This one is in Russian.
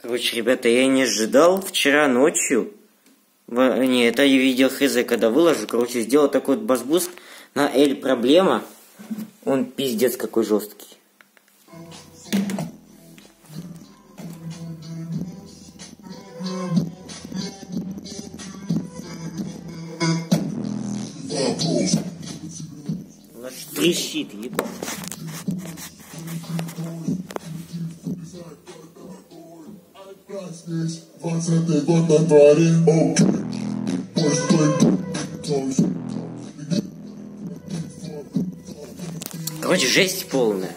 Короче, ребята, я не ожидал вчера ночью. Не, это я видел хз, когда выложу. Короче, сделал такой вот бас на L проблема. Он пиздец какой жесткий. Аж трещит, ебать. Здесь двадцатый год на дворе Короче, жесть полная.